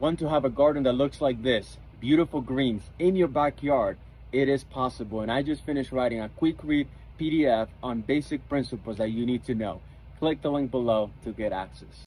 want to have a garden that looks like this, beautiful greens in your backyard, it is possible. And I just finished writing a quick read PDF on basic principles that you need to know. Click the link below to get access.